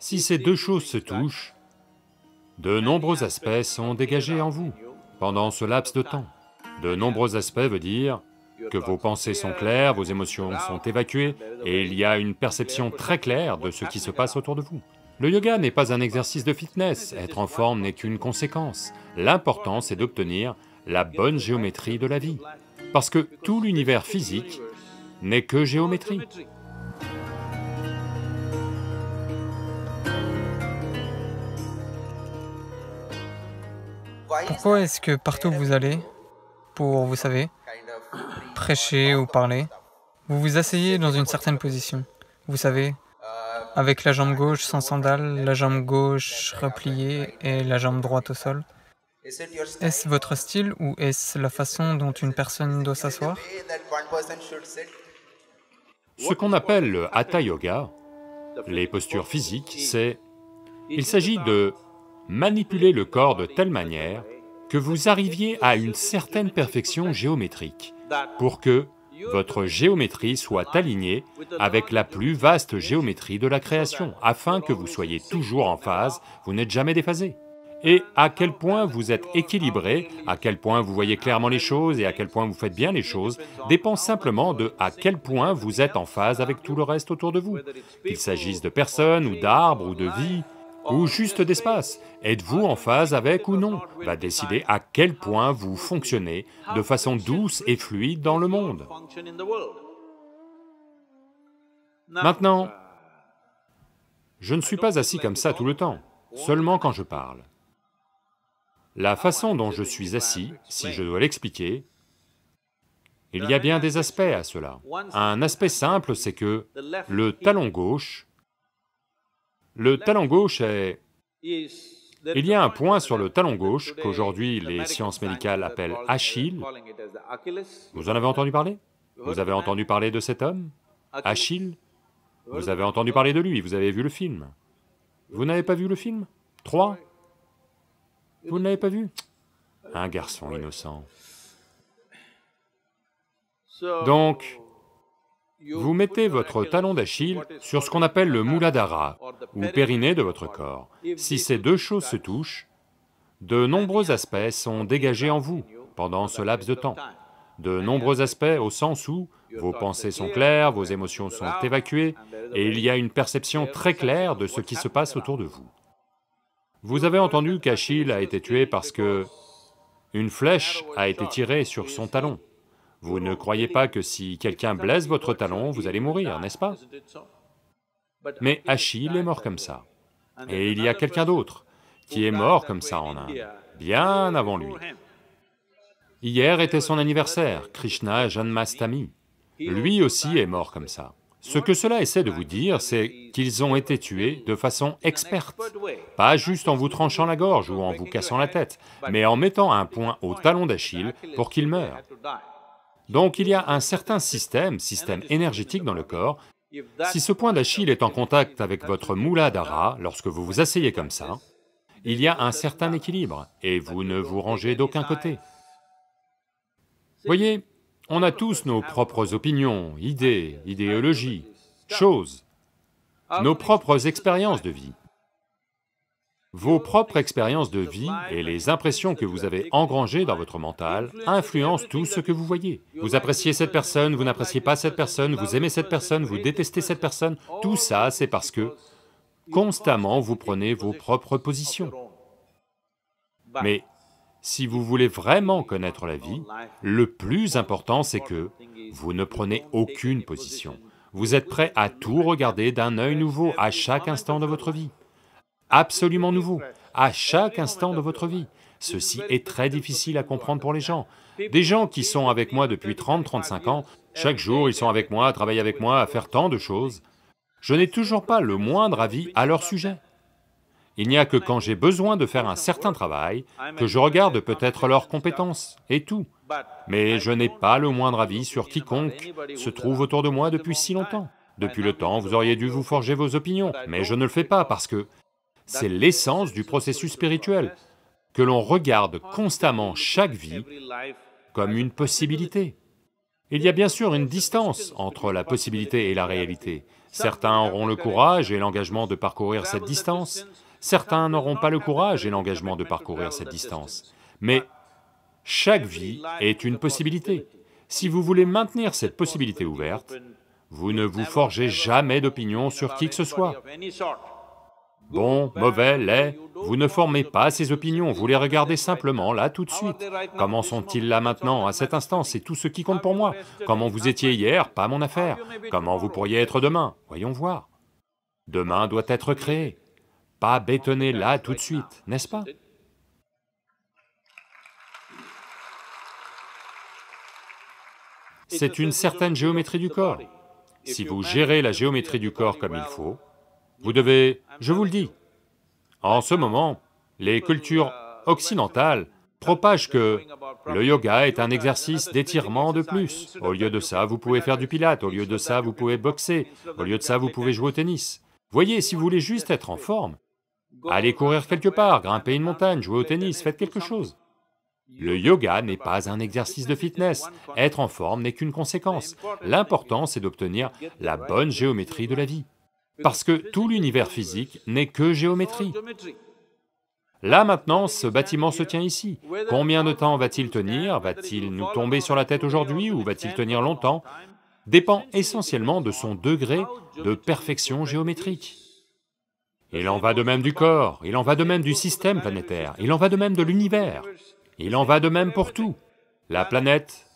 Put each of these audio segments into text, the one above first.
Si ces deux choses se touchent, de nombreux aspects sont dégagés en vous pendant ce laps de temps. De nombreux aspects veut dire que vos pensées sont claires, vos émotions sont évacuées, et il y a une perception très claire de ce qui se passe autour de vous. Le yoga n'est pas un exercice de fitness, être en forme n'est qu'une conséquence. L'important, c'est d'obtenir la bonne géométrie de la vie, parce que tout l'univers physique n'est que géométrie. Pourquoi est-ce que partout où vous allez, pour, vous savez, prêcher ou parler, vous vous asseyez dans une certaine position, vous savez, avec la jambe gauche sans sandales, la jambe gauche repliée et la jambe droite au sol. Est-ce votre style ou est-ce la façon dont une personne doit s'asseoir? Ce qu'on appelle le Hatha Yoga, les postures physiques, c'est... Il s'agit de manipuler le corps de telle manière que vous arriviez à une certaine perfection géométrique, pour que votre géométrie soit alignée avec la plus vaste géométrie de la création, afin que vous soyez toujours en phase, vous n'êtes jamais déphasé. Et à quel point vous êtes équilibré, à quel point vous voyez clairement les choses et à quel point vous faites bien les choses, dépend simplement de à quel point vous êtes en phase avec tout le reste autour de vous, qu'il s'agisse de personnes ou d'arbres ou de vie, ou juste d'espace. Êtes-vous en phase avec ou non? Va décider à quel point vous fonctionnez de façon douce et fluide dans le monde. Maintenant, je ne suis pas assis comme ça tout le temps, seulement quand je parle. La façon dont je suis assis, si je dois l'expliquer, il y a bien des aspects à cela. Un aspect simple, c'est que le talon gauche le talon gauche est... Il y a un point sur le talon gauche qu'aujourd'hui les sciences médicales appellent Achille. Vous en avez entendu parler? Vous avez entendu parler de cet homme? Achille? Vous avez entendu parler de lui, vous avez vu le film. Vous n'avez pas vu le film? Trois? Vous ne l'avez pas vu? Un garçon innocent. Donc, vous mettez votre talon d'Achille sur ce qu'on appelle le Muladhara, ou périnée de votre corps. Si ces deux choses se touchent, de nombreux aspects sont dégagés en vous pendant ce laps de temps. De nombreux aspects au sens où vos pensées sont claires, vos émotions sont évacuées, et il y a une perception très claire de ce qui se passe autour de vous. Vous avez entendu qu'Achille a été tué parce que une flèche a été tirée sur son talon. Vous ne croyez pas que si quelqu'un blesse votre talon, vous allez mourir, n'est-ce pas? Mais Achille est mort comme ça. Et il y a quelqu'un d'autre qui est mort comme ça en Inde, bien avant lui. Hier était son anniversaire, Krishna Janmastami. Lui aussi est mort comme ça. Ce que cela essaie de vous dire, c'est qu'ils ont été tués de façon experte, pas juste en vous tranchant la gorge ou en vous cassant la tête, mais en mettant un point au talon d'Achille pour qu'il meure. Donc il y a un certain système, système énergétique dans le corps. Si ce point d'Achille est en contact avec votre Muladhara, lorsque vous vous asseyez comme ça, il y a un certain équilibre, et vous ne vous rangez d'aucun côté. Voyez, on a tous nos propres opinions, idées, idéologies, choses, nos propres expériences de vie. Vos propres expériences de vie et les impressions que vous avez engrangées dans votre mental influencent tout ce que vous voyez. Vous appréciez cette personne, vous n'appréciez pas cette personne, vous aimez cette personne, vous détestez cette personne, tout ça c'est parce que constamment vous prenez vos propres positions. Mais si vous voulez vraiment connaître la vie, le plus important c'est que vous ne prenez aucune position. Vous êtes prêt à tout regarder d'un œil nouveau à chaque instant de votre vie absolument nouveau, à chaque instant de votre vie. Ceci est très difficile à comprendre pour les gens. Des gens qui sont avec moi depuis 30-35 ans, chaque jour ils sont avec moi, travaillent avec moi, à faire tant de choses, je n'ai toujours pas le moindre avis à leur sujet. Il n'y a que quand j'ai besoin de faire un certain travail que je regarde peut-être leurs compétences et tout, mais je n'ai pas le moindre avis sur quiconque se trouve autour de moi depuis si longtemps. Depuis le temps, vous auriez dû vous forger vos opinions, mais je ne le fais pas parce que c'est l'essence du processus spirituel, que l'on regarde constamment chaque vie comme une possibilité. Il y a bien sûr une distance entre la possibilité et la réalité, Certains auront le courage et l'engagement de parcourir cette distance, certains n'auront pas le courage et l'engagement de parcourir cette distance. Mais chaque vie est une possibilité. Si vous voulez maintenir cette possibilité ouverte, vous ne vous forgez jamais d'opinion sur qui que ce soit. Bon, mauvais, laid, vous ne formez pas ces opinions, vous les regardez simplement là tout de suite. Comment sont-ils là maintenant, à cet instant, c'est tout ce qui compte pour moi. Comment vous étiez hier, pas mon affaire. Comment vous pourriez être demain, voyons voir. Demain doit être créé, pas bétonné là tout de suite, n'est-ce pas? C'est une certaine géométrie du corps. Si vous gérez la géométrie du corps comme il faut, vous devez, je vous le dis, en ce moment, les cultures occidentales propagent que le yoga est un exercice d'étirement de plus. Au lieu de ça, vous pouvez faire du pilate, au lieu de ça, vous pouvez boxer, au lieu de ça, vous pouvez jouer au tennis. Voyez, si vous voulez juste être en forme, allez courir quelque part, grimper une montagne, jouer au tennis, faites quelque chose. Le yoga n'est pas un exercice de fitness, être en forme n'est qu'une conséquence. L'important, c'est d'obtenir la bonne géométrie de la vie parce que tout l'univers physique n'est que géométrie. Là maintenant, ce bâtiment se tient ici. Combien de temps va-t-il tenir? Va-t-il nous tomber sur la tête aujourd'hui ou va-t-il tenir longtemps? Dépend essentiellement de son degré de perfection géométrique. Il en va de même du corps, il en va de même du système planétaire, il en va de même de l'univers, il en va de même pour tout. La planète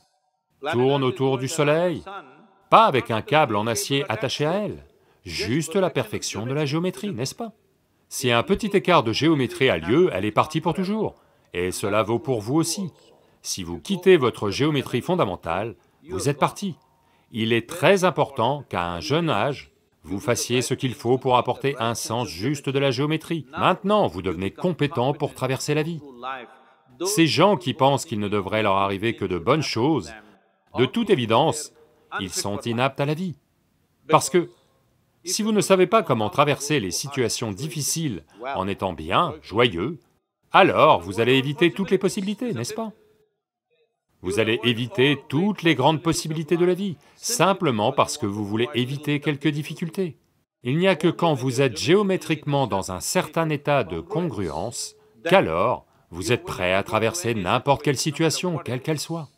tourne autour du Soleil, pas avec un câble en acier attaché à elle juste la perfection de la géométrie, n'est-ce pas? Si un petit écart de géométrie a lieu, elle est partie pour toujours, et cela vaut pour vous aussi. Si vous quittez votre géométrie fondamentale, vous êtes parti. Il est très important qu'à un jeune âge, vous fassiez ce qu'il faut pour apporter un sens juste de la géométrie. Maintenant, vous devenez compétent pour traverser la vie. Ces gens qui pensent qu'il ne devrait leur arriver que de bonnes choses, de toute évidence, ils sont inaptes à la vie. Parce que si vous ne savez pas comment traverser les situations difficiles en étant bien, joyeux, alors vous allez éviter toutes les possibilités, n'est-ce pas? Vous allez éviter toutes les grandes possibilités de la vie, simplement parce que vous voulez éviter quelques difficultés. Il n'y a que quand vous êtes géométriquement dans un certain état de congruence, qu'alors vous êtes prêt à traverser n'importe quelle situation, quelle qu'elle soit.